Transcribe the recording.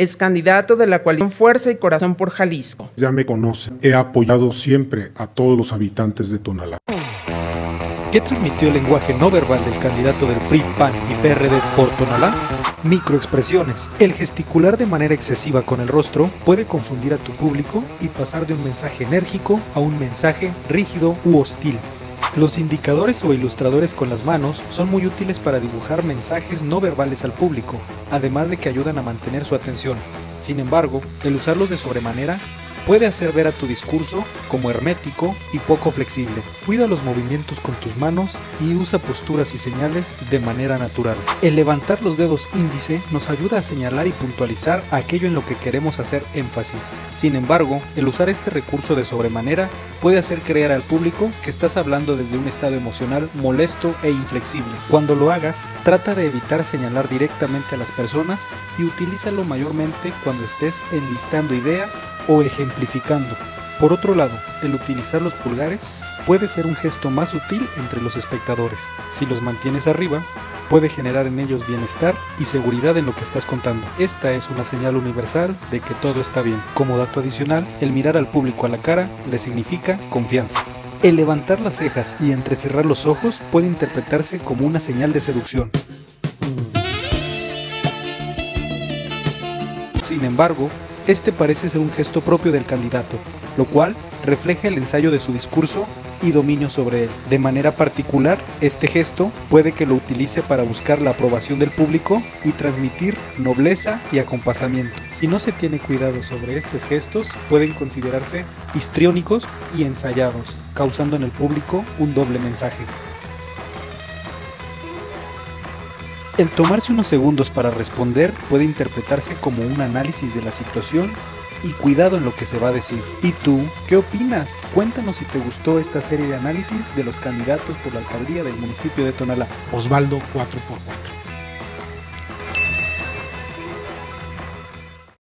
es candidato de la coalición Fuerza y Corazón por Jalisco. Ya me conocen, he apoyado siempre a todos los habitantes de Tonalá. ¿Qué transmitió el lenguaje no verbal del candidato del PRI, PAN y PRD por Tonalá? Microexpresiones. El gesticular de manera excesiva con el rostro puede confundir a tu público y pasar de un mensaje enérgico a un mensaje rígido u hostil. Los indicadores o ilustradores con las manos son muy útiles para dibujar mensajes no verbales al público, además de que ayudan a mantener su atención. Sin embargo, el usarlos de sobremanera puede hacer ver a tu discurso como hermético y poco flexible. Cuida los movimientos con tus manos y usa posturas y señales de manera natural. El levantar los dedos índice nos ayuda a señalar y puntualizar aquello en lo que queremos hacer énfasis. Sin embargo, el usar este recurso de sobremanera puede hacer creer al público que estás hablando desde un estado emocional molesto e inflexible. Cuando lo hagas, trata de evitar señalar directamente a las personas y utilízalo mayormente cuando estés enlistando ideas o ejemplificando. Por otro lado, el utilizar los pulgares puede ser un gesto más sutil entre los espectadores. Si los mantienes arriba, puede generar en ellos bienestar y seguridad en lo que estás contando. Esta es una señal universal de que todo está bien. Como dato adicional, el mirar al público a la cara le significa confianza. El levantar las cejas y entrecerrar los ojos puede interpretarse como una señal de seducción. Sin embargo, este parece ser un gesto propio del candidato, lo cual refleja el ensayo de su discurso y dominio sobre él. De manera particular, este gesto puede que lo utilice para buscar la aprobación del público y transmitir nobleza y acompasamiento. Si no se tiene cuidado sobre estos gestos, pueden considerarse histriónicos y ensayados, causando en el público un doble mensaje. El tomarse unos segundos para responder puede interpretarse como un análisis de la situación y cuidado en lo que se va a decir. ¿Y tú qué opinas? Cuéntanos si te gustó esta serie de análisis de los candidatos por la alcaldía del municipio de Tonalá. Osvaldo 4x4.